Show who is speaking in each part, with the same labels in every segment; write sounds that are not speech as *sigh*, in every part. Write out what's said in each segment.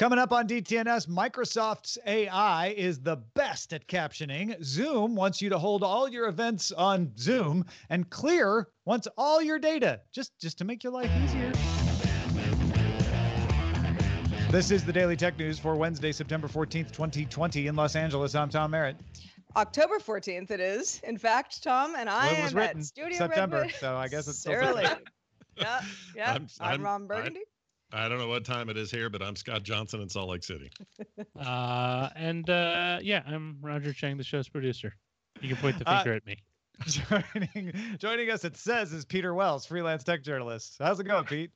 Speaker 1: Coming up on DTNS, Microsoft's AI is the best at captioning. Zoom wants you to hold all your events on Zoom, and Clear wants all your data just just to make your life easier. This is the Daily Tech News for Wednesday, September 14th, 2020 in Los Angeles. I'm Tom Merritt.
Speaker 2: October 14th it is. In fact, Tom and I
Speaker 1: Well, it was
Speaker 2: am at Studio
Speaker 1: September,
Speaker 2: Redwood.
Speaker 1: so I guess it's *laughs* still
Speaker 2: early. Yeah, yeah.
Speaker 3: I'm-
Speaker 2: I'm,
Speaker 3: I'm-
Speaker 2: Ron
Speaker 3: I-
Speaker 2: Burgundy.
Speaker 3: I don't know what time it is here, but I'm Scott Johnson in Salt Lake City. *laughs*
Speaker 4: Uh, and uh, yeah, I'm Roger Chang, the show's producer. You can point the
Speaker 1: Uh,
Speaker 4: finger at me. *laughs*
Speaker 1: joining, joining us, it says, is Peter Wells, freelance tech journalist. How's it going, Pete?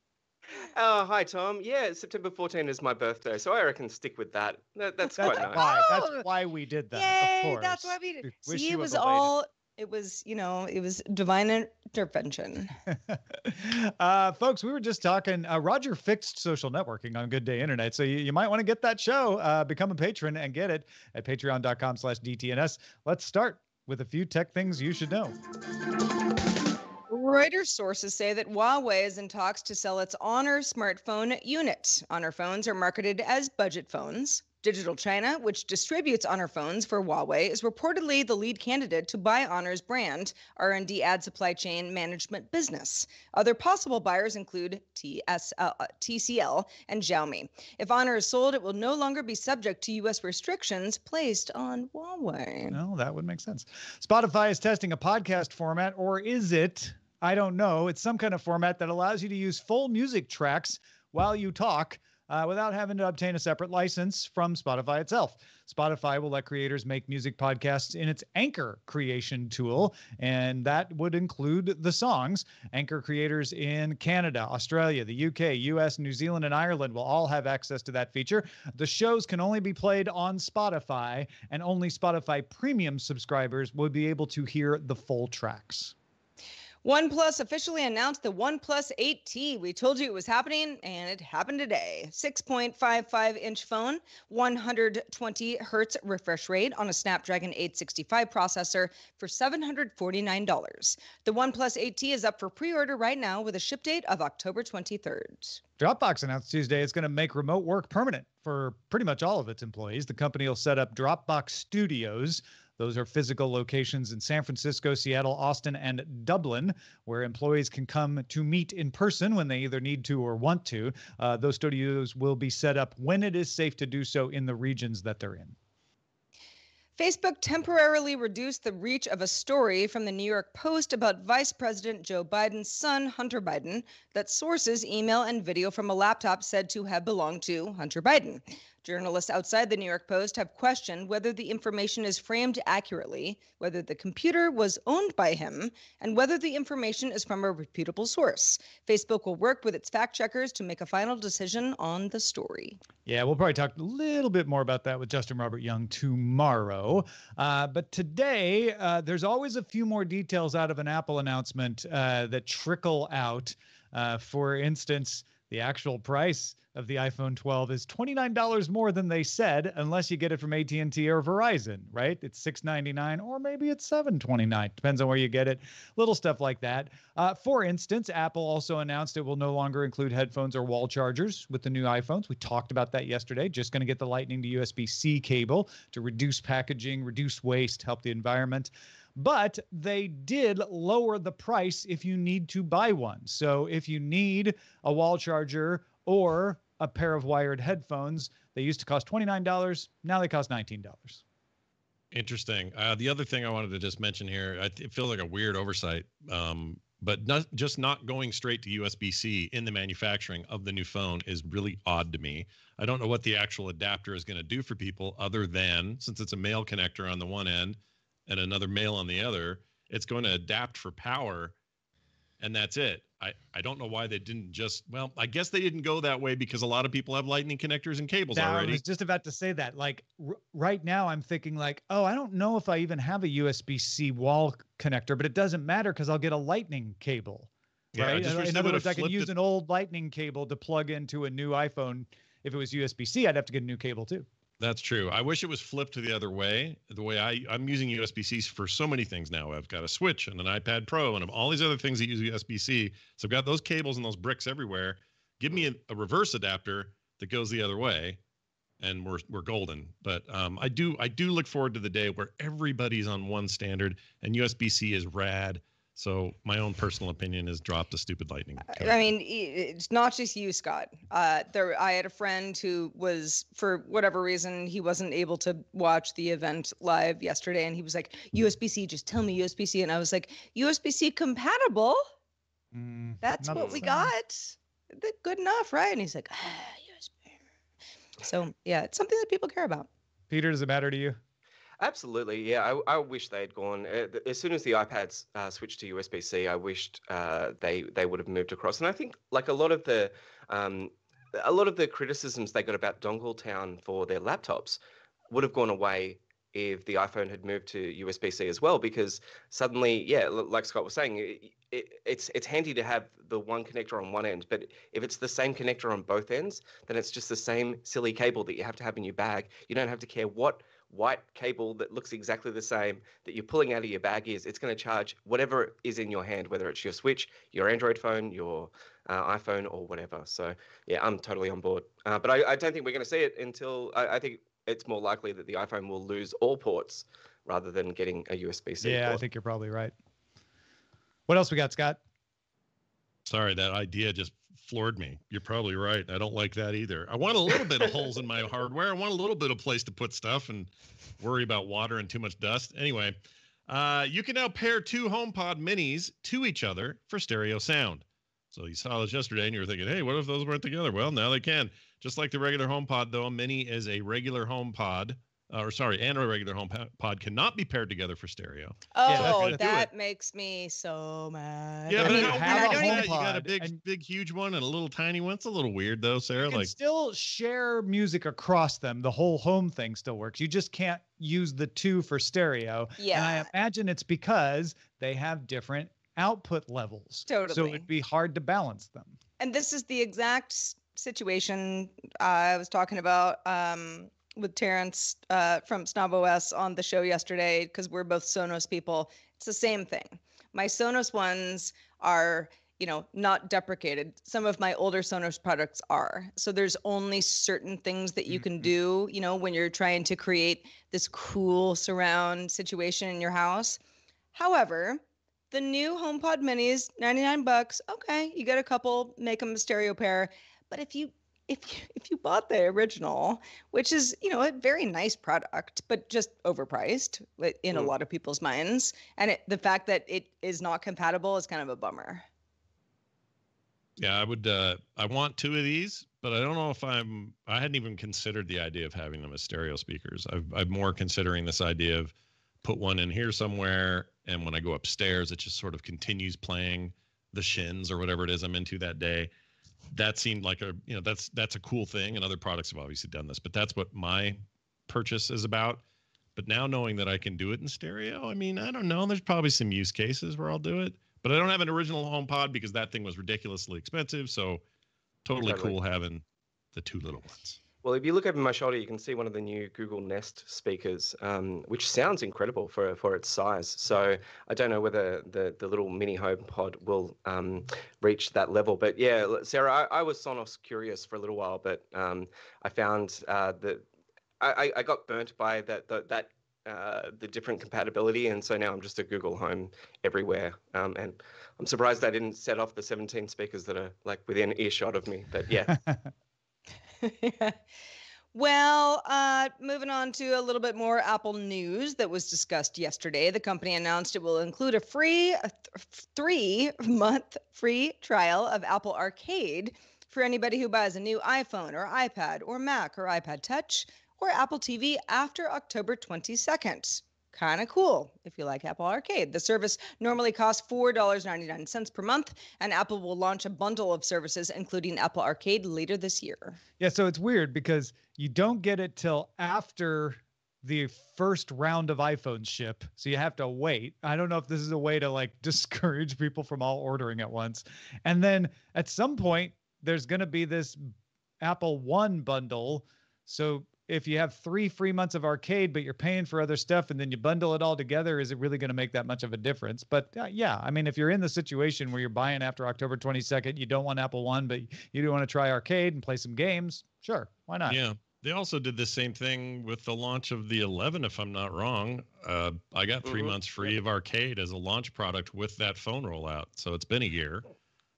Speaker 5: Oh, *laughs* hi, Tom. Yeah, September 14 is my birthday, so I reckon stick with that. that that's
Speaker 1: That's
Speaker 5: quite nice.
Speaker 1: why. That's why we did that.
Speaker 2: Yay!
Speaker 1: of course.
Speaker 2: That's why we did.
Speaker 1: We wish
Speaker 2: See, it was all. It was, you know, it was divine intervention. *laughs*
Speaker 1: uh, folks, we were just talking. Uh, Roger fixed social networking on Good Day Internet, so you, you might want to get that show. Uh, become a patron and get it at patreon.com/slash DTNS. Let's start with a few tech things you should know.
Speaker 2: Reuters sources say that Huawei is in talks to sell its Honor smartphone unit. Honor phones are marketed as budget phones. Digital China, which distributes Honor phones for Huawei, is reportedly the lead candidate to buy Honor's brand R&D ad supply chain management business. Other possible buyers include TSL, uh, TCL and Xiaomi. If Honor is sold, it will no longer be subject to U.S. restrictions placed on Huawei.
Speaker 1: No, that would make sense. Spotify is testing a podcast format, or is it? I don't know. It's some kind of format that allows you to use full music tracks while you talk uh, without having to obtain a separate license from Spotify itself. Spotify will let creators make music podcasts in its Anchor creation tool, and that would include the songs. Anchor creators in Canada, Australia, the UK, US, New Zealand, and Ireland will all have access to that feature. The shows can only be played on Spotify, and only Spotify premium subscribers will be able to hear the full tracks.
Speaker 2: OnePlus officially announced the OnePlus 8T. We told you it was happening, and it happened today. 6.55 inch phone, 120 hertz refresh rate on a Snapdragon 865 processor for $749. The OnePlus 8T is up for pre order right now with a ship date of October 23rd.
Speaker 1: Dropbox announced Tuesday it's going to make remote work permanent for pretty much all of its employees. The company will set up Dropbox Studios. Those are physical locations in San Francisco, Seattle, Austin, and Dublin, where employees can come to meet in person when they either need to or want to. Uh, those studios will be set up when it is safe to do so in the regions that they're in.
Speaker 2: Facebook temporarily reduced the reach of a story from the New York Post about Vice President Joe Biden's son, Hunter Biden, that sources email and video from a laptop said to have belonged to Hunter Biden. Journalists outside the New York Post have questioned whether the information is framed accurately, whether the computer was owned by him, and whether the information is from a reputable source. Facebook will work with its fact checkers to make a final decision on the story.
Speaker 1: Yeah, we'll probably talk a little bit more about that with Justin Robert Young tomorrow. Uh, but today, uh, there's always a few more details out of an Apple announcement uh, that trickle out. Uh, for instance, the actual price of the iPhone 12 is $29 more than they said, unless you get it from AT&T or Verizon, right? It's 699 or maybe it's 729. Depends on where you get it. Little stuff like that. Uh, for instance, Apple also announced it will no longer include headphones or wall chargers with the new iPhones. We talked about that yesterday. Just going to get the Lightning to USB-C cable to reduce packaging, reduce waste, help the environment but they did lower the price if you need to buy one. So if you need a wall charger or a pair of wired headphones, they used to cost $29. Now they cost $19.
Speaker 3: Interesting. Uh, the other thing I wanted to just mention here, I, it feels like a weird oversight, um, but not, just not going straight to USB C in the manufacturing of the new phone is really odd to me. I don't know what the actual adapter is going to do for people other than since it's a male connector on the one end and another male on the other, it's going to adapt for power and that's it. I, I don't know why they didn't just well, I guess they didn't go that way because a lot of people have lightning connectors and cables
Speaker 1: Now, I was just about to say that. Like r- right now, I'm thinking like, oh, I don't know if I even have a USB-C wall connector, but it doesn't matter because I'll get a Lightning cable.
Speaker 3: Yeah, I
Speaker 1: right?
Speaker 3: just
Speaker 1: In-
Speaker 3: wish
Speaker 1: In
Speaker 3: they
Speaker 1: other words, I can use
Speaker 3: it-
Speaker 1: an old Lightning cable to plug into a new iPhone. If it was USB-C, I'd have to get a new cable too.
Speaker 3: That's true. I wish it was flipped to the other way. The way I I'm using USB-Cs for so many things now. I've got a Switch and an iPad Pro and all these other things that use USB-C. So I've got those cables and those bricks everywhere. Give me a, a reverse adapter that goes the other way, and we're we're golden. But um, I do I do look forward to the day where everybody's on one standard and USB-C is rad. So my own personal opinion is drop the stupid lightning. code.
Speaker 2: I mean, it's not just you, Scott. Uh, there, I had a friend who was, for whatever reason, he wasn't able to watch the event live yesterday, and he was like, "USB-C, just tell me USB-C," and I was like, "USB-C compatible?
Speaker 1: Mm,
Speaker 2: That's what we
Speaker 1: same.
Speaker 2: got. Th- Good enough, right?" And he's like, ah, "USB." So yeah, it's something that people care about.
Speaker 1: Peter, does it matter to you?
Speaker 5: Absolutely, yeah. I, I wish they had gone uh, as soon as the iPads uh, switched to USB-C. I wished uh, they they would have moved across. And I think like a lot of the um, a lot of the criticisms they got about Dongle Town for their laptops would have gone away if the iPhone had moved to USB-C as well. Because suddenly, yeah, like Scott was saying, it, it, it's it's handy to have the one connector on one end, but if it's the same connector on both ends, then it's just the same silly cable that you have to have in your bag. You don't have to care what white cable that looks exactly the same that you're pulling out of your bag is. It's going to charge whatever is in your hand, whether it's your Switch, your Android phone, your uh, iPhone, or whatever. So yeah, I'm totally on board. Uh, but I, I don't think we're going to see it until I, I think it's more likely that the iPhone will lose all ports rather than getting a USB-C.
Speaker 1: Yeah, I think you're probably right. What else we got, Scott?
Speaker 3: Sorry, that idea just floored me. You're probably right. I don't like that either. I want a little bit of holes in my *laughs* hardware. I want a little bit of place to put stuff and worry about water and too much dust. Anyway, uh, you can now pair two HomePod minis to each other for stereo sound. So you saw this yesterday and you were thinking, hey, what if those weren't together? Well, now they can. Just like the regular HomePod, though, a mini is a regular HomePod. Uh, or sorry, and a regular HomePod cannot be paired together for stereo.
Speaker 1: that's
Speaker 2: Oh,
Speaker 1: gonna do
Speaker 2: that makes me so mad.
Speaker 3: Yeah,
Speaker 2: I
Speaker 3: but
Speaker 2: mean,
Speaker 1: you
Speaker 3: how
Speaker 2: and
Speaker 1: have
Speaker 2: I
Speaker 1: a
Speaker 2: don't even?
Speaker 3: You got a big, big, huge one and a little tiny one. It's a little weird though, Sarah.
Speaker 1: You can
Speaker 3: Like,
Speaker 1: still share music across them. The whole home thing still works. You just can't use the two for stereo. Yeah, And
Speaker 2: Yeah.
Speaker 1: I imagine it's because they have different output levels.
Speaker 2: Totally.
Speaker 1: So it'd be hard to balance them.
Speaker 2: and this is the exact situation I was talking about um, with Terrence uh, from Snob OS on the show yesterday because we're both Sonos people. It's the same thing. My Sonos ones are, you know, not deprecated. Some of my older Sonos products are. So there's only certain things that you can
Speaker 1: Mhm.
Speaker 2: do, you know, when you're trying to create this cool surround situation in your house. However, the new HomePod Minis, 99 bucks. Okay, you get a couple, make them a stereo pair. But if you if you, *laughs* if you bought the original, which is you know a very nice product, but just overpriced in a
Speaker 5: Mm.
Speaker 2: lot of people's minds, and it, the fact that it is not compatible is kind of a bummer.
Speaker 3: yeah, I would. Uh, I want two of these, but I don't know if I'm. I hadn't even considered the idea of having them as stereo speakers. I've, I'm more considering this idea of put one in here somewhere, and when I go upstairs, it just sort of continues playing the shins or whatever it is I'm into that day. That seemed like a you know that's that's a cool thing, and other products have obviously done this, but that's what my purchase is about. But now knowing that I can do it in stereo, I mean, I don't know. There's probably some use cases where I'll do it, but I don't have an original HomePod because that thing was ridiculously expensive. So totally,
Speaker 5: Totally.
Speaker 3: cool having the two little ones.
Speaker 5: Well, if you look over my shoulder, you can see one of the new Google Nest speakers, um, which sounds incredible for for its size. So I don't know whether the the little mini HomePod will um, reach that level. But yeah, Sarah, I, I was Sonos curious for a little while, but um, I found uh, that I, I- got burnt by that that. that uh, the different compatibility, and so now I'm just a Google Home everywhere. Um, and I'm surprised I didn't set off the 17 speakers that are like within earshot of me. But yeah, *laughs* *laughs*
Speaker 2: well, uh, moving on to a little bit more Apple news that was discussed yesterday. The company announced it will include a free a th- three *laughs* month free trial of Apple Arcade for anybody who buys a new iPhone or iPad or Mac or iPod Touch or Apple TV after October 22nd. Kind of cool if you like Apple Arcade. The service normally costs $4.99 per month, and Apple will launch a bundle of services, including Apple Arcade, later this year.
Speaker 1: Yeah, so it's weird because you don't get it till after the first round of iPhones ship. So you have to wait. I don't know if this is a way to like *laughs* discourage people from all ordering at once. And then at some point there's going to be this Apple One bundle. So if you have 3 free months of arcade but you're paying for other stuff and then you bundle it all together is it really going to make that much of a difference? But uh, yeah, I mean if you're in the situation where you're buying after October 22nd, you don't want Apple One but you do want to try arcade and play some games, sure, why not?
Speaker 3: Yeah. They also did the same thing with the launch of the 11, if I'm not wrong. Uh, I got 3
Speaker 5: Mhm.
Speaker 3: months free of Arcade as a launch product with that phone rollout. So it's been a year.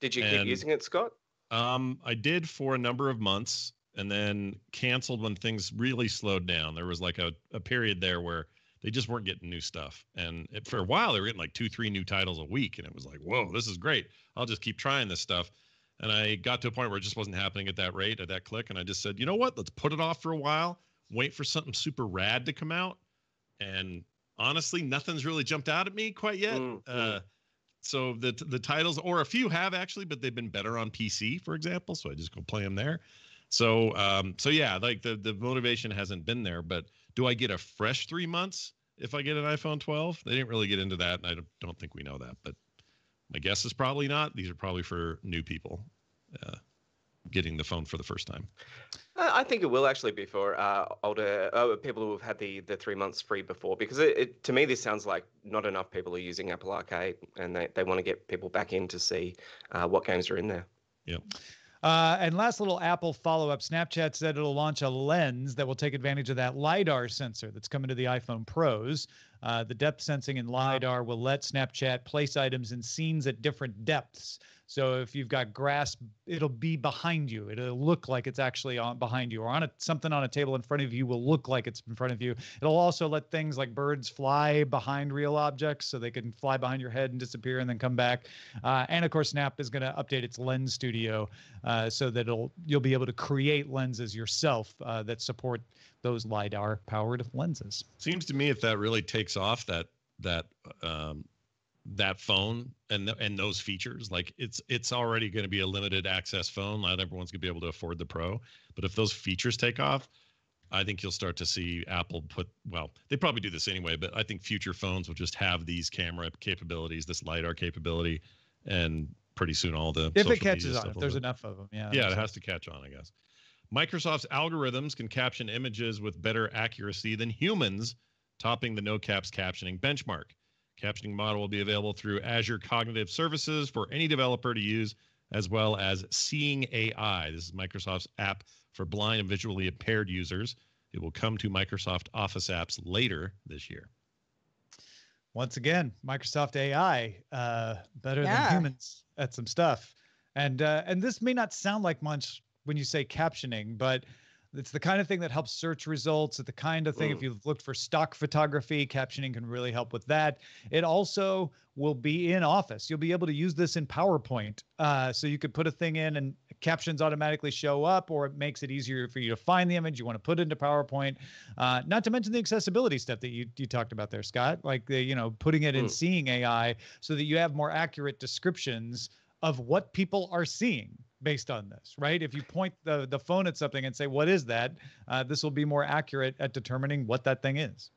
Speaker 5: Did you keep using it, Scott?
Speaker 3: Um, I did for a number of months and then canceled when things really slowed down. There was like a, a period there where they just weren't getting new stuff. And it, for a while, they were getting like two, three new titles a week. And it was like, whoa, this is great. I'll just keep trying this stuff. And I got to a point where it just wasn't happening at that rate, at that click. And I just said, you know what? Let's put it off for a while, wait for something super rad to come out. And honestly, nothing's really jumped out at me quite yet.
Speaker 5: Mm, mm.
Speaker 3: Uh, so the the titles, or a few have actually, but they've been better on PC, for example. So I just go play them there. So um, so yeah, like the the motivation hasn't been there. But do I get a fresh three months if I get an iPhone 12? They didn't really get into that, and I don't, don't think we know that. But my guess is probably not. These are probably for new people uh, getting the phone for the first time.
Speaker 5: Uh, I think it will actually be for uh, older uh, people who have had the, the three months free before, because it, it, to me this sounds like not enough people are using Apple Arcade, and they, they want to get people back in to see uh, what games are in there.
Speaker 1: Uh, and last little Apple follow up Snapchat said it'll launch a lens that will take advantage of that LiDAR sensor that's coming to the iPhone Pros. Uh, the depth sensing in LiDAR will let Snapchat place items in scenes at different depths. So if you've got grass, it'll be behind you. It'll look like it's actually on behind you, or on a, something on a table in front of you will look like it's in front of you. It'll also let things like birds fly behind real objects, so they can fly behind your head and disappear and then come back. Uh, and of course, Snap is going to update its Lens Studio uh, so that it'll you'll be able to create lenses yourself uh, that support those lidar powered lenses.
Speaker 3: Seems to me if that really takes off, that that um, that phone and th- and those features, like it's it's already going to be a limited access phone. Not everyone's going to be able to afford the Pro, but if those features take off, I think you'll start to see Apple put. Well, they probably do this anyway, but I think future phones will just have these camera capabilities, this lidar capability, and pretty soon all the
Speaker 1: If it catches on, if there's
Speaker 3: do.
Speaker 1: enough of them, yeah.
Speaker 3: yeah, it has to catch on, I guess. Microsoft's algorithms can caption images with better accuracy than humans, topping the nocaps captioning benchmark. Captioning model will be available through Azure Cognitive Services for any developer to use, as well as Seeing AI. This is Microsoft's app for blind and visually impaired users. It will come to Microsoft Office apps later this year.
Speaker 1: Once again, Microsoft AI uh, better
Speaker 2: Yeah.
Speaker 1: than humans at some stuff, and uh, and this may not sound like much when you say captioning, but it's the kind of thing that helps search results. It's the kind of thing if
Speaker 5: Mm.
Speaker 1: you've looked for stock photography, captioning can really help with that. It also will be in Office. You'll be able to use this in PowerPoint, uh, so you could put a thing in and captions automatically show up, or it makes it easier for you to find the image you want to put into PowerPoint. Uh, not to mention the accessibility stuff that you you talked about there, Scott, like the you know putting it in
Speaker 5: Mm.
Speaker 1: Seeing AI so that you have more accurate descriptions of what people are seeing based on this, right? If you point the the phone at something and say, "What is that?" Uh, this will be more accurate at determining what that thing is.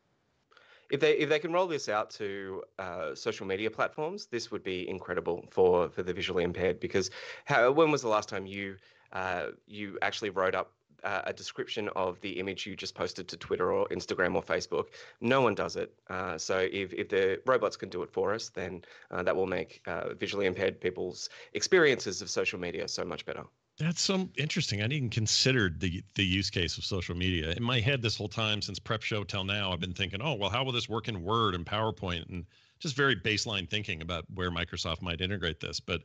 Speaker 5: If they if they can roll this out to uh, social media platforms, this would be incredible for for the visually impaired. Because how, when was the last time you uh, you actually wrote up uh, a description of the image you just posted to Twitter or Instagram or Facebook? No one does it. Uh, so if if the robots can do it for us, then uh, that will make uh, visually impaired people's experiences of social media so much better.
Speaker 3: That's so interesting. I didn't consider the the use case of social media. In my head this whole time since prep show till now, I've been thinking, oh well, how will this work in Word and PowerPoint and just very baseline thinking about where Microsoft might integrate this. But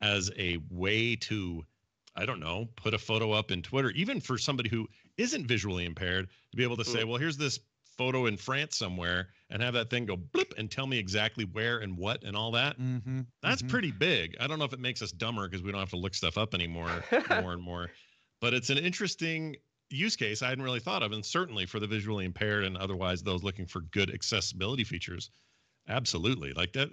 Speaker 3: as a way to, I don't know, put a photo up in Twitter, even for somebody who isn't visually impaired, to be able to say,
Speaker 5: Mm.
Speaker 3: well, here's this photo in France somewhere, and have that thing go blip and tell me exactly where and what and all that.
Speaker 1: Mm-hmm.
Speaker 3: That's pretty big. I don't know if it makes us dumber because we don't have to look stuff up anymore, *laughs* more and more. But it's an interesting use case I hadn't really thought of, and certainly for the visually impaired and otherwise those looking for good accessibility features, absolutely. Like that,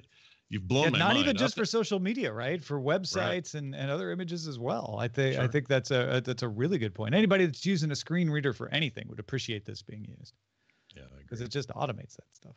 Speaker 3: you've blown
Speaker 1: Yeah,
Speaker 3: my
Speaker 1: not
Speaker 3: mind.
Speaker 1: even
Speaker 3: Not
Speaker 1: just
Speaker 3: that-
Speaker 1: for social media, right? For websites and, and other images as well. I think I think that's a, a that's a really good point. Anybody that's using a screen reader for anything would appreciate this being used
Speaker 3: yeah,
Speaker 1: because it just automates that stuff.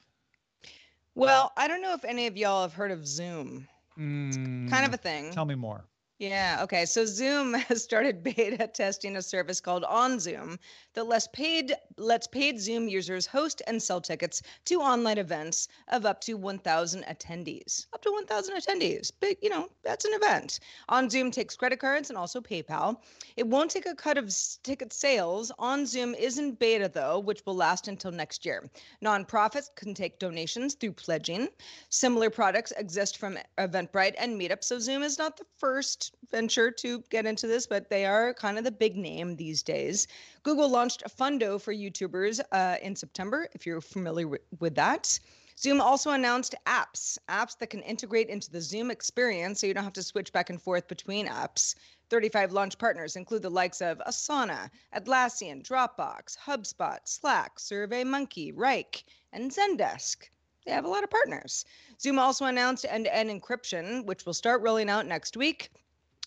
Speaker 2: Well, I don't know if any of y'all have heard of Zoom. Kind of a thing.
Speaker 1: Mm, Tell me more.
Speaker 2: Yeah. Okay. So Zoom *laughs* has started beta testing a service called OnZoom that lets paid lets paid Zoom users host and sell tickets to online events of up to 1,000 attendees. Up to 1,000 attendees. But you know that's an event. OnZoom takes credit cards and also PayPal. It won't take a cut of ticket sales. OnZoom is in beta though, which will last until next year. Nonprofits can take donations through pledging. Similar products exist from Eventbrite and Meetup. So Zoom is not the first venture to get into this, but they are kind of the big name these days. Google launched a Fundo for YouTubers uh, in September, if you're familiar with, with that. Zoom also announced apps, apps that can integrate into the Zoom experience so you don't have to switch back and forth between apps. 35 launch partners include the likes of Asana, Atlassian, Dropbox, HubSpot, Slack, SurveyMonkey, Wrike, and Zendesk. They have a lot of partners. Zoom also announced end to end encryption, which will start rolling out next week.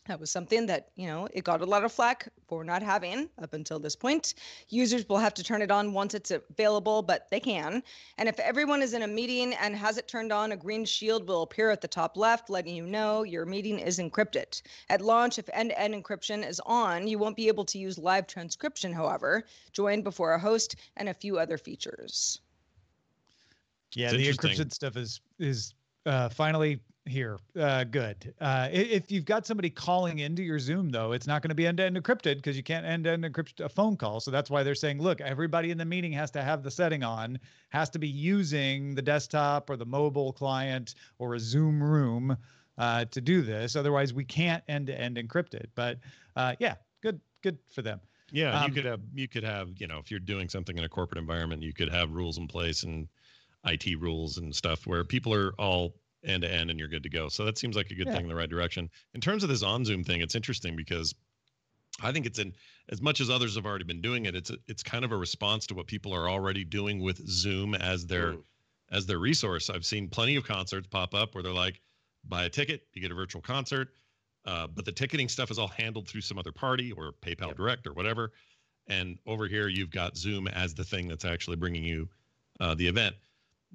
Speaker 2: That was something that, you know, it got a lot of flack for not having up until this point. Users will have to turn it on once it's available, but they can. And if everyone is in a meeting and has it turned on, a green shield will appear at the top left, letting you know your meeting is encrypted. At launch, if end to end encryption is on, you won't be able to use live transcription, however, join before a host, and a few other features.
Speaker 1: Yeah, the encryption stuff is is uh, finally here. Uh, good. Uh, if you've got somebody calling into your Zoom, though, it's not going to be end to end encrypted because you can't end to end encrypt a phone call. So that's why they're saying, look, everybody in the meeting has to have the setting on, has to be using the desktop or the mobile client or a Zoom room uh, to do this. Otherwise, we can't end to end encrypt it. But uh, yeah, good, good for them.
Speaker 3: Yeah, um, you could have you could have you know if you're doing something in a corporate environment, you could have rules in place and IT rules and stuff where people are all end to end and you're good to go. So that seems like a good yeah. thing in the right direction. In terms of this on Zoom thing, it's interesting because I think it's in as much as others have already been doing it. It's a, it's kind of a response to what people are already doing with Zoom as their mm. as their resource. I've seen plenty of concerts pop up where they're like, buy a ticket, you get a virtual concert, uh, but the ticketing stuff is all handled through some other party or PayPal yep. Direct or whatever. And over here, you've got Zoom as the thing that's actually bringing you uh, the event.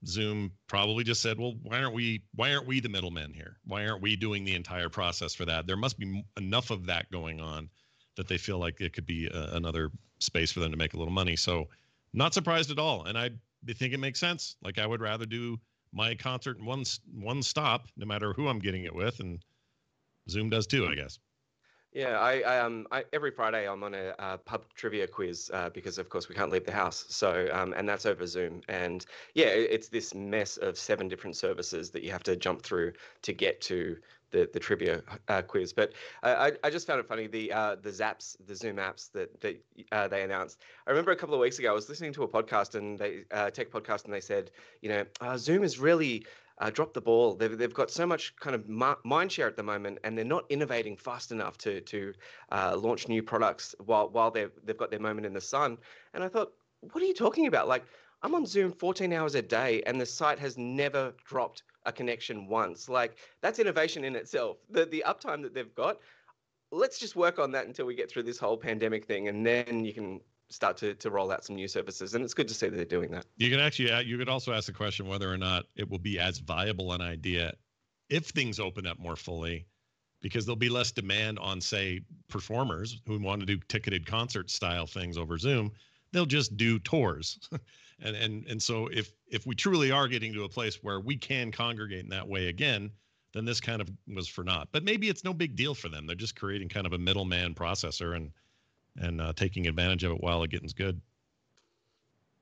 Speaker 3: Zoom probably just said, "Well, why aren't we why aren't we the middlemen here? Why aren't we doing the entire process for that?" There must be enough of that going on that they feel like it could be a, another space for them to make a little money. So, not surprised at all, and I think it makes sense. Like I would rather do my concert in one one stop, no matter who I'm getting it with, and Zoom does too, I guess.
Speaker 5: Yeah, I, I um I, every Friday I'm on a, a pub trivia quiz uh, because of course we can't leave the house. So um and that's over Zoom. And yeah, it's this mess of seven different services that you have to jump through to get to the the trivia uh, quiz. But I I just found it funny the uh, the Zapps the Zoom apps that that uh, they announced. I remember a couple of weeks ago I was listening to a podcast and they uh, tech podcast and they said you know uh, Zoom is really uh, dropped the ball. They've, they've got so much kind of mind share at the moment, and they're not innovating fast enough to to uh, launch new products while while they've they've got their moment in the sun. And I thought, what are you talking about? Like I'm on Zoom 14 hours a day, and the site has never dropped a connection once. Like that's innovation in itself. The the uptime that they've got. Let's just work on that until we get through this whole pandemic thing, and then you can start to, to roll out some new services. And it's good to see that they're doing that.
Speaker 3: You can actually, uh, you could also ask the question whether or not it will be as viable an idea if things open up more fully, because there'll be less demand on, say, performers who want to do ticketed concert style things over Zoom. They'll just do tours. *laughs* and, and, and so if, if we truly are getting to a place where we can congregate in that way again, then this kind of was for naught. But maybe it's no big deal for them. They're just creating kind of a middleman processor and and uh, taking advantage of it while it getting's good.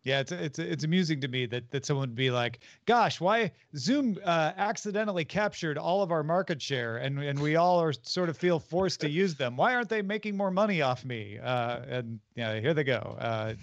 Speaker 1: Yeah, it's it's it's amusing to me that that someone would be like, "Gosh, why Zoom uh, accidentally captured all of our market share, and and we all are sort of feel forced to use them. Why aren't they making more money off me?" Uh, and yeah, here they go. Uh,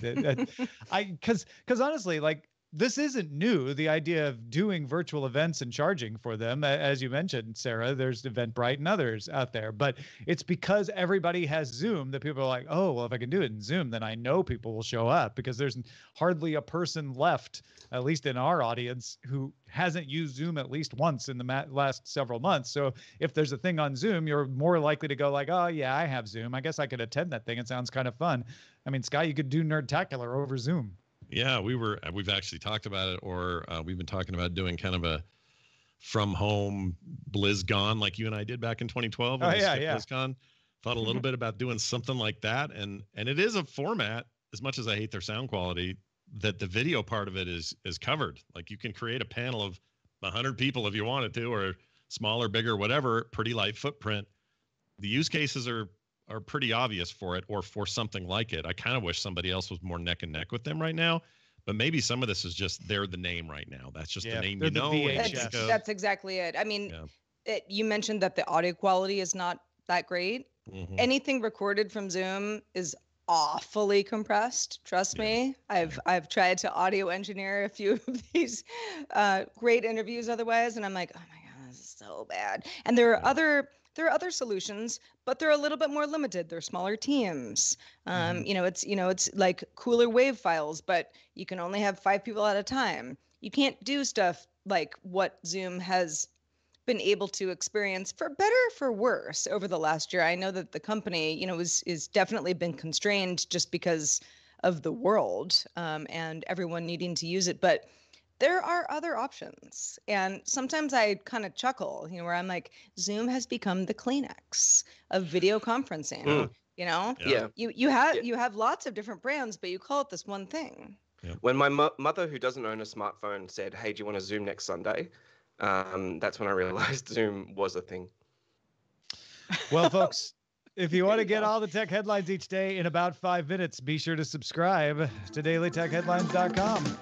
Speaker 1: I because because honestly, like this isn't new. The idea of doing virtual events and charging for them, as you mentioned, Sarah, there's Eventbrite and others out there. But it's because everybody has Zoom that people are like, oh, well, if I can do it in Zoom, then I know people will show up because there's hardly a person left, at least in our audience, who hasn't used Zoom at least once in the last several months. So if there's a thing on Zoom, you're more likely to go like, oh yeah, I have Zoom. I guess I could attend that thing. It sounds kind of fun. I mean, Sky, you could do Nerdtacular over Zoom.
Speaker 3: Yeah, we were. Uh, we've actually talked about it, or uh, we've been talking about doing kind of a from home BlizzCon like you and I did back in 2012. when
Speaker 1: Oh, yeah, yeah.
Speaker 3: BlizzCon. Thought a
Speaker 2: Mm-hmm.
Speaker 3: little bit about doing something like that, and and it is a format. As much as I hate their sound quality, that the video part of it is is covered. Like you can create a panel of 100 people if you wanted to, or smaller, bigger, whatever, pretty light footprint. The use cases are are pretty obvious for it or for something like it. I kind of wish somebody else was more neck and neck with them right now. But maybe some of this is just they're the name right now. That's just
Speaker 1: Yeah,
Speaker 3: the name
Speaker 1: they're
Speaker 3: you
Speaker 1: the
Speaker 3: know. and you
Speaker 1: VHS.
Speaker 3: think
Speaker 2: That's, that's exactly it. I mean,
Speaker 3: Yeah.
Speaker 2: it, you mentioned that the audio quality is not that great.
Speaker 3: Mhm.
Speaker 2: Anything recorded from Zoom is awfully compressed. Trust
Speaker 3: Yeah.
Speaker 2: me, I've I've tried to audio engineer a few of *laughs* these uh, great interviews otherwise, and I'm like, oh my god, this is so bad. And there are
Speaker 3: Yeah.
Speaker 2: other there are other solutions, but they're a little bit more limited. They're smaller teams. Um,
Speaker 3: Mm-hmm.
Speaker 2: You know, it's you know it's like cooler wave files, but you can only have five people at a time. You can't do stuff like what Zoom has been able to experience for better or for worse over the last year. I know that the company, you know, is is definitely been constrained just because of the world um, and everyone needing to use it, but there are other options. And sometimes I kind of chuckle, you know, where I'm like, Zoom has become the Kleenex of video conferencing.
Speaker 5: Mm.
Speaker 2: You know,
Speaker 3: Yeah.
Speaker 5: Yeah.
Speaker 2: you you have
Speaker 5: Yeah.
Speaker 2: you have lots of different brands, but you call it this one thing.
Speaker 5: When my mo- mother, who doesn't own a smartphone, said, "Hey, do you want to Zoom next Sunday?" Um, that's when I realized *laughs* Zoom was a thing.
Speaker 1: Well, *laughs* folks, if you want to get
Speaker 2: go.
Speaker 1: all the tech headlines each day in about five minutes, be sure to subscribe to dailytechheadlines.com.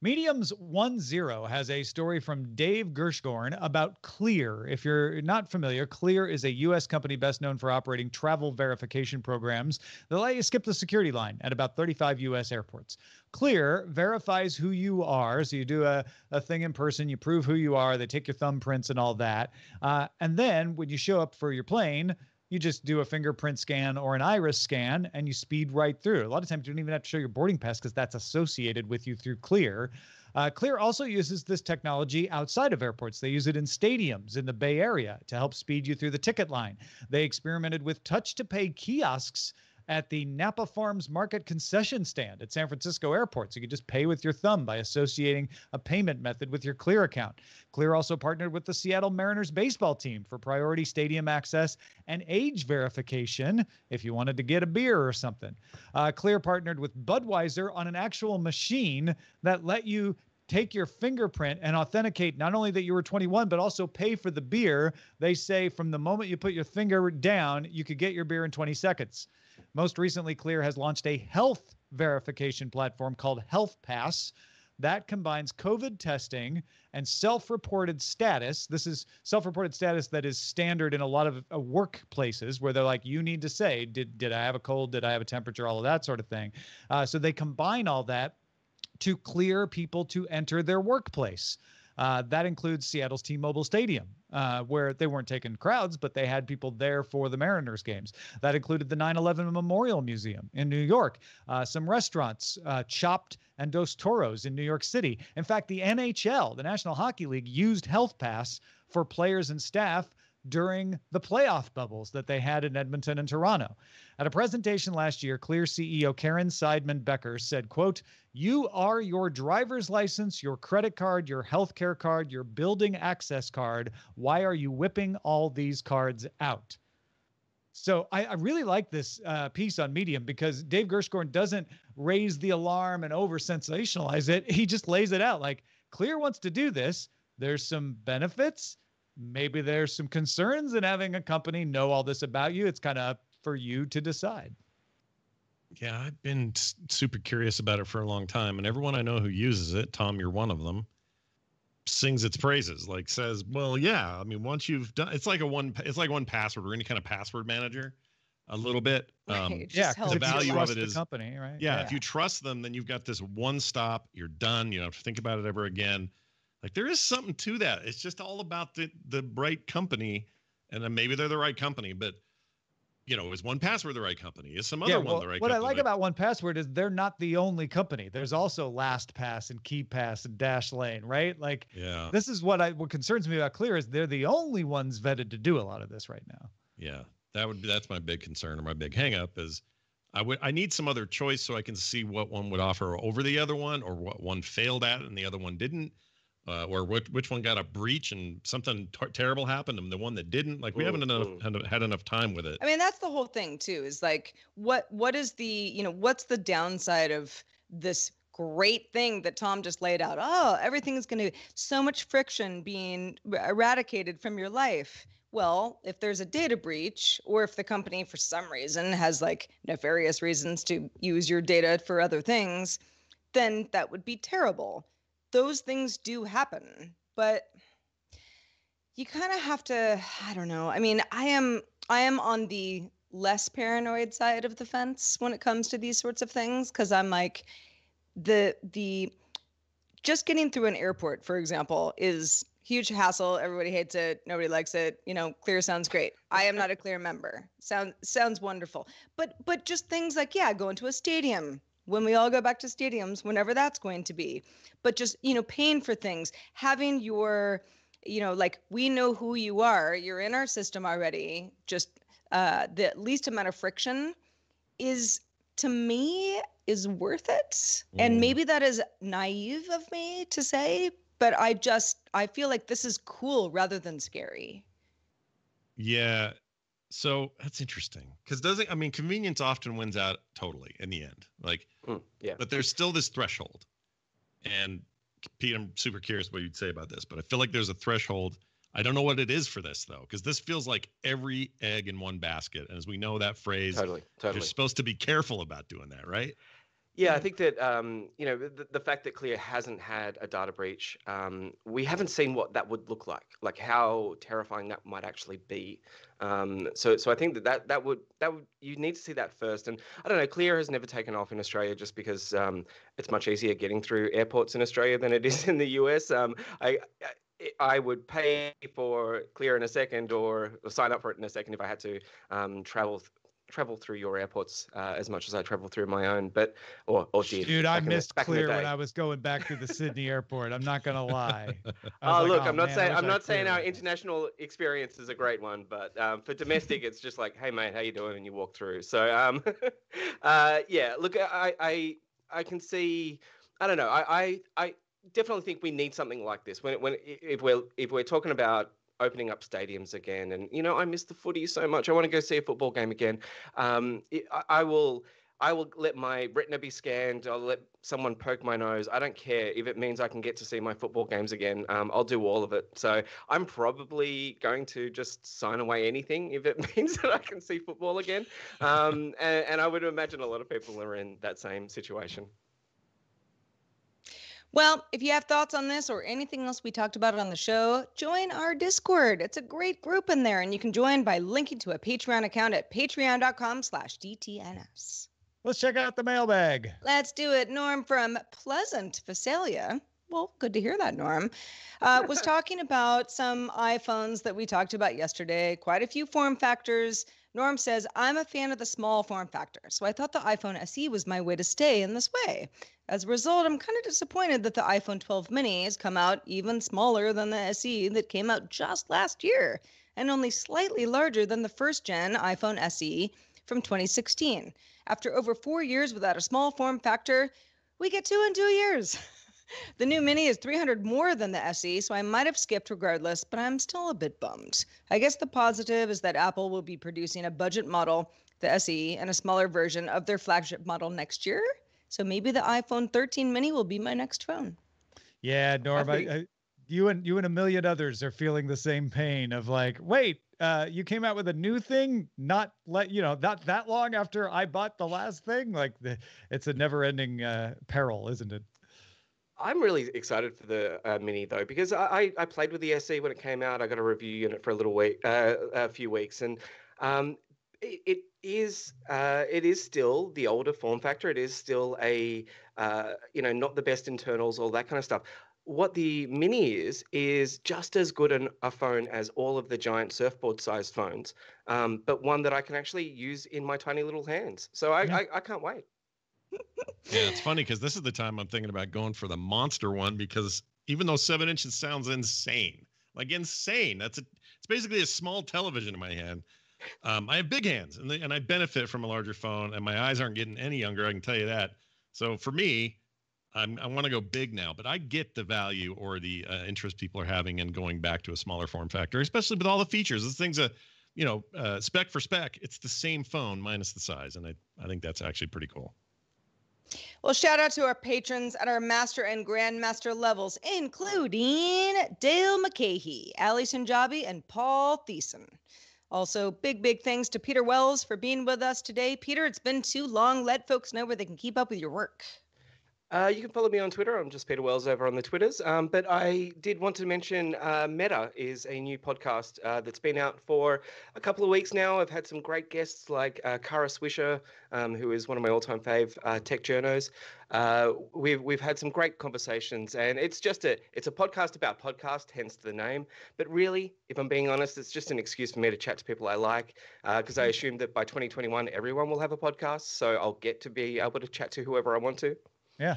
Speaker 1: Medium's OneZero has a story from Dave Gershgorn about Clear. If you're not familiar, Clear is a U.S. company best known for operating travel verification programs that let you skip the security line at about 35 U.S. airports. Clear verifies who you are. So you do a, a thing in person, you prove who you are, they take your thumbprints and all that. Uh, and then when you show up for your plane, you just do a fingerprint scan or an iris scan and you speed right through. A lot of times you don't even have to show your boarding pass because that's associated with you through Clear. Uh, Clear also uses this technology outside of airports. They use it in stadiums in the Bay Area to help speed you through the ticket line. They experimented with touch to pay kiosks at the Napa Farms Market concession stand at San Francisco Airport. So you can just pay with your thumb by associating a payment method with your Clear account. Clear also partnered with the Seattle Mariners baseball team for priority stadium access and age verification if you wanted to get a beer or something. Uh, Clear partnered with Budweiser on an actual machine that let you take your fingerprint and authenticate not only that you were 21 but also pay for the beer they say from the moment you put your finger down you could get your beer in 20 seconds most recently clear has launched a health verification platform called health pass that combines covid testing and self-reported status. This is self-reported status that is standard in a lot of uh, workplaces where they're like you need to say did, did i have a cold? Did i have a temperature? All of that sort of thing. Uh, so they combine all that to clear people to enter their workplace. Uh, that includes Seattle's T-Mobile Stadium, uh, where they weren't taking crowds, but they had people there for the Mariners games. That included the 9/11 Memorial Museum in New York, uh, some restaurants, uh, Chopped and Dos Toros in New York City. In fact, the NHL, the National Hockey League, used Health Pass for players and staff during the playoff bubbles that they had in Edmonton and Toronto. At a presentation last year, Clear CEO Caryn Seidman Becker said, quote, you are your driver's license, your credit card, your healthcare card, your building access card. Why are you whipping all these cards out? So I, I really like this uh, piece on Medium because Dave Gershgorn doesn't raise the alarm and over sensationalize it. He just lays it out like Clear wants to do this. There's some benefits. Maybe there's some concerns in having a company know all this about you. It's kind of up for you to decide.
Speaker 3: Yeah, I've been super curious about it for a long time, and everyone I know who uses it, Tom, you're one of them, sings its praises. Like says, "Well, yeah, I mean, once you've done, it's like a one, it's like 1Password or any kind of password manager, a little bit. Um,
Speaker 2: Right,
Speaker 1: Yeah,
Speaker 2: the
Speaker 1: because you
Speaker 3: value of it is the
Speaker 1: company, right?
Speaker 3: yeah, if you trust them, then you've got this one stop. You're done. You don't have to think about it ever again. Like there is something to that. It's just all about the the right company, and then maybe they're the right company, but you know, is 1Password the right company? Is some other
Speaker 1: yeah,
Speaker 3: one the right company?
Speaker 1: what I like about 1Password is they're not the only company. There's also LastPass and KeePass and Dashlane, right? Like
Speaker 3: yeah,
Speaker 1: this is what I what concerns me about Clear is they're the only ones vetted to do a lot of this right now.
Speaker 3: Yeah, that would be that's my big concern or my big hang up is I would I need some other choice so I can see what one would offer over the other one or what one failed at and the other one didn't. Uh, or which which one got a breach and something ter- terrible happened, and the one that didn't. Like we haven't enough had, had enough time with it.
Speaker 2: I mean, that's the whole thing too. Is like, what what is the you know what's the downside of this great thing that Tom just laid out? Oh, everything is going to so much friction being er- eradicated from your life. Well, if there's a data breach, or if the company for some reason has like nefarious reasons to use your data for other things, then that would be terrible. Those things do happen, but you kind of have to i don't know i mean i am i am on the less paranoid side of the fence when it comes to these sorts of things because i'm like the the just getting through an airport for example is huge hassle everybody hates it nobody likes it you know clear sounds great. I am not a *laughs* clear member sound sounds wonderful but but just things like yeah going to a stadium when we all go back to stadiums whenever that's going to be but just you know paying for things having your you know like we know who you are you're in our system already just uh the least amount of friction is to me is worth it and
Speaker 3: Mm.
Speaker 2: maybe that is naive of me to say but i just i feel like this is cool rather than scary
Speaker 3: Yeah. So that's interesting because doesn't I mean convenience often wins out totally in the end. Like,
Speaker 5: Mm, yeah.
Speaker 3: but there's still this threshold. And Pete, I'm super curious what you'd say about this, but I feel like there's a threshold. I don't know what it is for this though, because this feels like every egg in one basket. And as we know that phrase,
Speaker 5: Totally. Totally.
Speaker 3: you're supposed to be careful about doing that, right?
Speaker 5: Yeah, I think that um, you know the, the fact that Clear hasn't had a data breach, um, we haven't seen what that would look like, like how terrifying that might actually be. Um, so, so I think that, that that would that would you need to see that first. And I don't know, Clear has never taken off in Australia just because um, it's much easier getting through airports in Australia than it is *laughs* in the US. Um, I, I I would pay for Clear in a second, or, or sign up for it in a second if I had to um, travel th- travel through your airports uh, as much as I travel through my own. But or or did.
Speaker 1: Dude, I
Speaker 5: back in the-
Speaker 1: missed
Speaker 5: the
Speaker 1: Clear when. I was going back to the Sydney airport. I'm not gonna lie. *laughs*
Speaker 5: Oh,
Speaker 1: like,
Speaker 5: look,
Speaker 1: "Oh,
Speaker 5: I'm not
Speaker 1: man,
Speaker 5: saying I'm not saying our international experience is a great one, but um, for domestic, it's just like, hey mate, how you doing? And you walk through. So um, *laughs* uh, yeah, look, I, I I can see. I don't know. I, I I definitely think we need something like this when when if we're if we're talking about opening up stadiums again, and you know, I miss the footy so much. I want to go see a football game again. Um, it, I, I will. I will let my retina be scanned. I'll let someone poke my nose. I don't care if it means I can get to see my football games again. Um, I'll do all of it. So I'm probably going to just sign away anything if it *laughs* means that I can see football again. Um, and, and I would imagine a lot of people are in that same situation.
Speaker 2: Well, if you have thoughts on this or anything else we talked about on the show, join our Discord. It's a great group in there, and you can join by linking to a Patreon account at patreon.com slash DTNS.
Speaker 1: Let's check out the mailbag.
Speaker 2: Let's do it. Norm from Pleasant, Visalia. Well, good to hear that, Norm. Uh, was *laughs* talking about some iPhones that we talked about yesterday, quite a few form factors. Norm says, I'm a fan of the small form factor, so I thought the iPhone SE was my way to stay in this way. As a result, I'm kind of disappointed that the iPhone 12 mini has come out even smaller than the SE that came out just last year, and only slightly larger than the first gen iPhone SE from 2016. After over four years without a small form factor, we get two in two years. *laughs* the new Mini is 300 more than the SE, so I might have skipped regardless, but I'm still a bit bummed. I guess the positive is that Apple will be producing a budget model, the SE, and a smaller version of their flagship model next year. So maybe the iPhone 13 mini will be my next phone.
Speaker 1: Yeah, Norm, I I, you and you and a million others are feeling the same pain of like, wait, uh, you came out with a new thing, not let you know, not that long after I bought the last thing. Like, the, it's a never-ending uh, peril, isn't it?
Speaker 5: I'm really excited for the uh, mini though because I, I I played with the SE when it came out. I got a review unit for a little week, uh, a few weeks, and um, it, it is uh, it is still the older form factor. It is still a uh, you know not the best internals, all that kind of stuff. What the mini is is just as good an, a phone as all of the giant surfboard-sized phones, um, but one that I can actually use in my tiny little hands. So I
Speaker 1: Yeah.
Speaker 5: I, I can't wait.
Speaker 3: Yeah, it's funny because this is the time I'm thinking about going for the monster one because even though seven inches sounds insane, like insane, that's a it's basically a small television in my hand. Um, I have big hands and they, and I benefit from a larger phone, and my eyes aren't getting any younger. I can tell you that. So for me, I'm, I want to go big now, but I get the value or the uh, interest people are having in going back to a smaller form factor, especially with all the features. This thing's a, you know, uh, spec for spec. It's the same phone minus the size, and I, I think that's actually pretty cool.
Speaker 2: Well, shout out to our patrons at our master and grandmaster levels, including Dale McCahey, Ali Sanjabi, and Paul Thiessen. Also, big, big thanks to Peter Wells for being with us today. Peter, it's been too long. Let folks know where they can keep up with your work.
Speaker 5: Uh, you can follow me on Twitter. I'm just Peter Wells over on the Twitters. Um, but I did want to mention uh, Meta is a new podcast uh, that's been out for a couple of weeks now. I've had some great guests like uh, Kara Swisher, um, who is one of my all-time fave uh, tech journos. Uh, we've we've had some great conversations, and it's just a it's a podcast about podcast, hence the name. But really, if I'm being honest, it's just an excuse for me to chat to people I like, because I mm. assume that by 2021 everyone will have a podcast, so I'll get to be able to chat to whoever I want to.
Speaker 1: Yeah.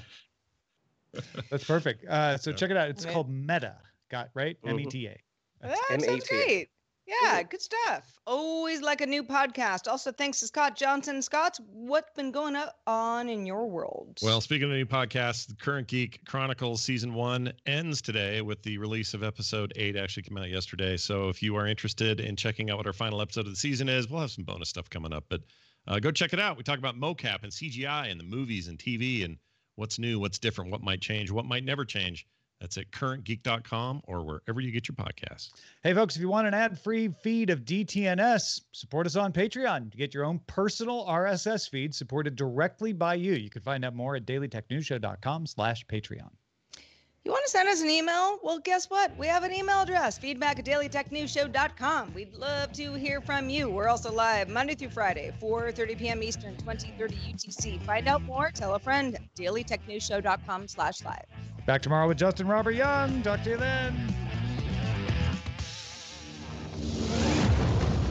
Speaker 1: That's perfect. Uh, so check it out. It's called Meta. Got right? Mm-hmm. M E T A.
Speaker 2: That sounds great. Yeah, good stuff. Always like a new podcast. Also, thanks to Scott Johnson. Scott, what's been going on in your world?
Speaker 3: Well, speaking of new podcasts, the Current Geek Chronicles season one ends today with the release of episode eight. Actually, came out yesterday. So if you are interested in checking out what our final episode of the season is, we'll have some bonus stuff coming up. But uh, go check it out. We talk about mocap and CGI and the movies and TV and what's new, what's different, what might change, what might never change. That's at currentgeek.com or wherever you get your podcasts.
Speaker 1: Hey, folks, if you want an ad free feed of DTNS, support us on Patreon to get your own personal RSS feed supported directly by you. You can find out more at dailytechnewsshow.com slash Patreon.
Speaker 2: You want to send us an email? Well, guess what? We have an email address, feedback at dailytechnewsshow.com. We'd love to hear from you. We're also live Monday through Friday, 4.30 p.m. Eastern, 20.30 UTC. Find out more, tell a friend, dailytechnewsshow.com slash live.
Speaker 1: Back tomorrow with Justin Robert Young. Talk to you then.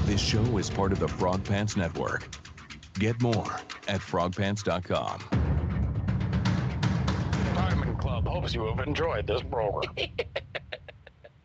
Speaker 6: This show is part of the Frog Pants Network. Get more at frogpants.com
Speaker 7: hopes you have enjoyed this program. *laughs*